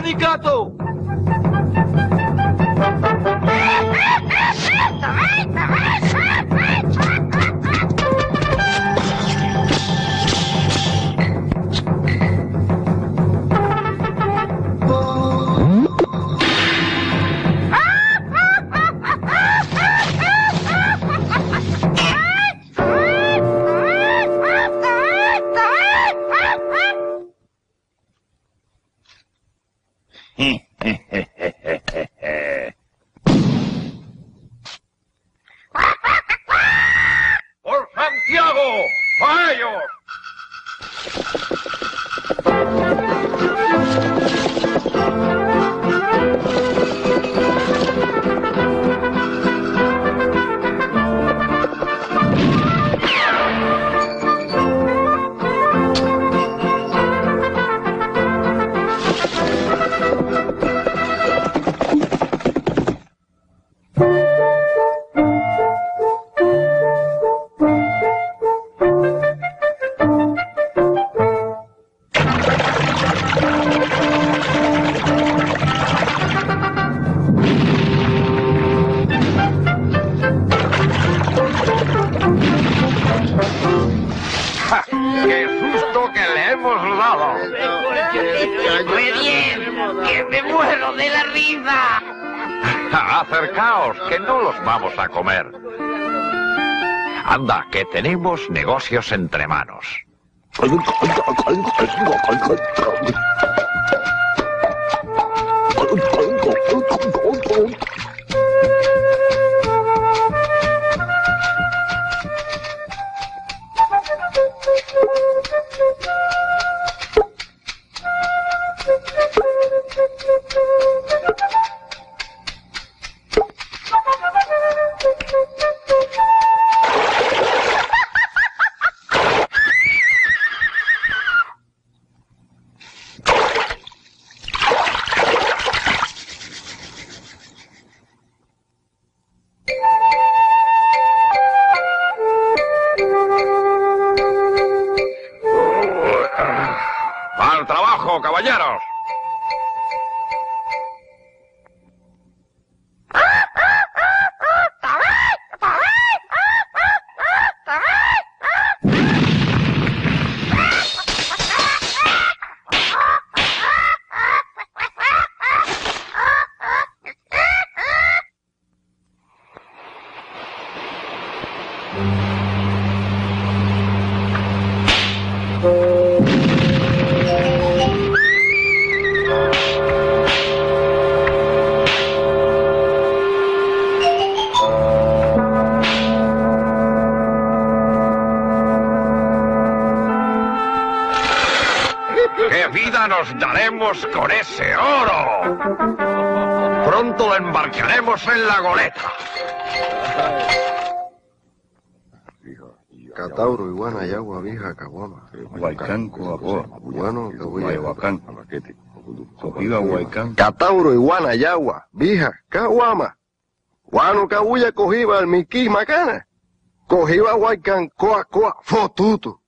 Manicato! Santiago! ¡A ¡Que me muero de la risa! Acercaos, que no los vamos a comer. Anda, que tenemos negocios entre manos. Con ese oro! Pronto lo embarcaremos en la goleta. Catauro, iguana, yagua, vija, caguama. Huaycán, Coaboa, Guano, Huaycán, Catauro, iguana, yagua, vija, caguama. Guano, cabuya, cojiba, el miquí, macana. Cojiba, huaycan, coa, coa, fotuto.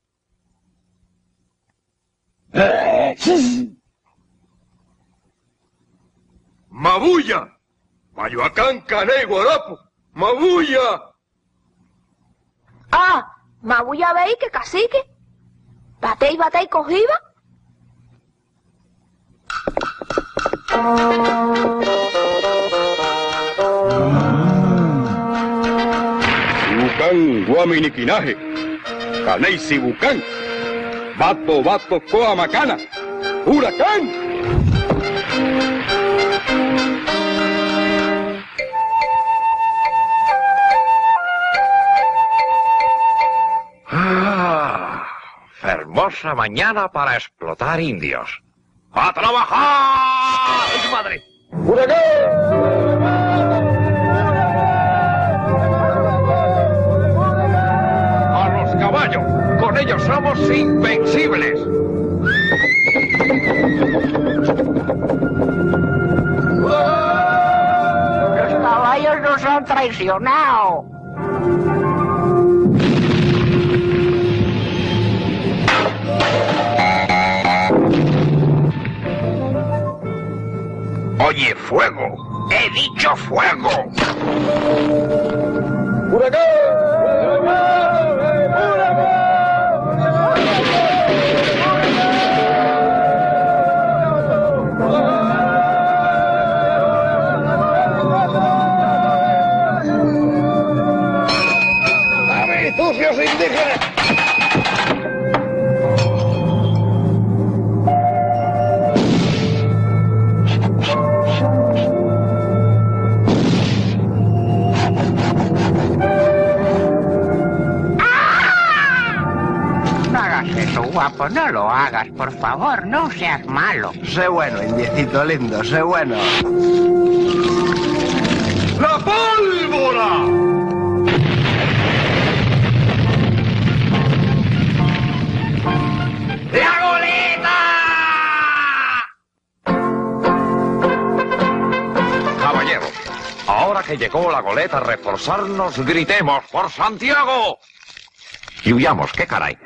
¡Mabulla! ¡Mayoacán, Cané, Guarapo! ¡Mabulla! Ah, mabulla veí que cacique. Batey, batey, cogiba. Sibucán, Guaminiquinaje, Caney Sibucán, Bato, Bato, Coa, Macana, Huracán. Mañana para explotar indios. ¡A trabajar! ¡Ay, madre! ¡A los caballos! ¡Con ellos somos invencibles! Los caballos nos han traicionado. Oye, fuego. He dicho fuego. ¡Sucios no lo hagas, por favor, no seas malo. Sé bueno, indiecito lindo, sé bueno. ¡La pólvora! ¡La goleta! Caballeros, ahora que llegó la goleta a reforzarnos, gritemos por Santiago. Y huyamos, qué caray.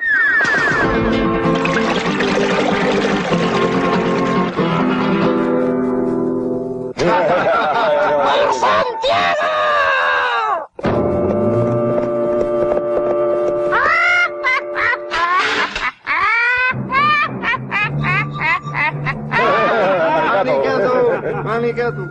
नहीं क्या तू?